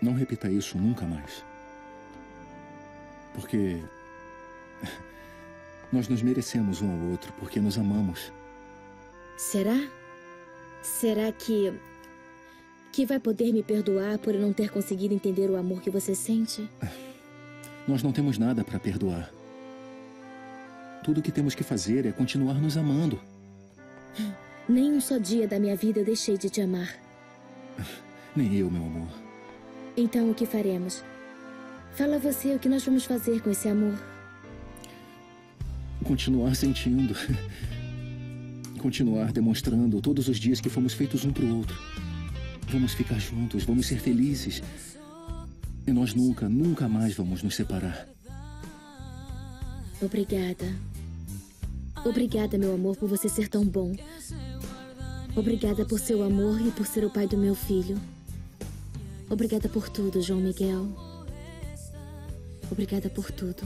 Não repita isso nunca mais. Porque. Nós nos merecemos um ao outro porque nos amamos. Será? Será que. que vai poder me perdoar por eu não ter conseguido entender o amor que você sente? Nós não temos nada para perdoar. Tudo o que temos que fazer é continuar nos amando. Nem um só dia da minha vida eu deixei de te amar. Nem eu, meu amor. Então o que faremos? Fala você o que nós vamos fazer com esse amor. Continuar sentindo. Continuar demonstrando todos os dias que fomos feitos um pro outro. Vamos ficar juntos, vamos ser felizes. E nós nunca, nunca mais vamos nos separar. Obrigada. Obrigada, meu amor, por você ser tão bom. Obrigada por seu amor e por ser o pai do meu filho. Obrigada por tudo, João Miguel. Obrigada por tudo.